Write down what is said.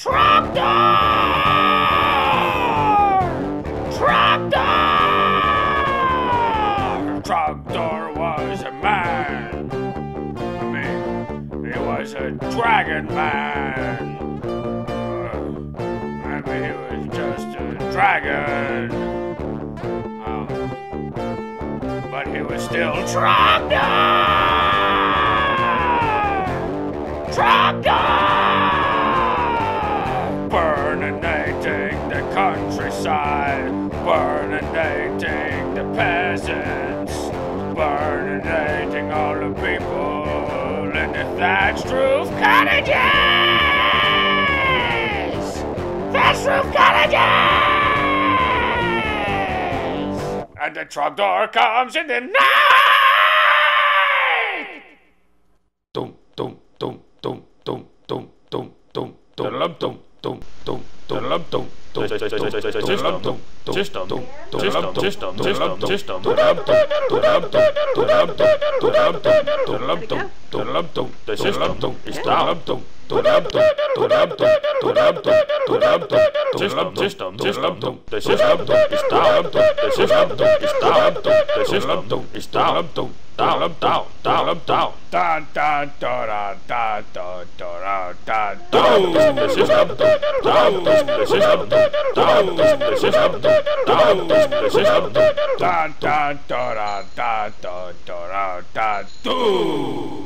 Trogdor! Trogdor! Trogdor was a man. I mean, he was a dragon man. Uh, mean, he was just a dragon. Um, but he was still Trogdor! Trogdor! Countryside, burninating the peasants, burninating all the people in the thatched roof cottages! Thatched roof cottages! And the Trogdor comes in the night! Dum dum dum dum dum dum dum dum dum dum System, system, the system, the system, the system, the system, the system, system is down, down, down, down, down, down. Da da da da da da da da. Down the system, down the system, down the system, down the system. Da da da da da da da da. Down.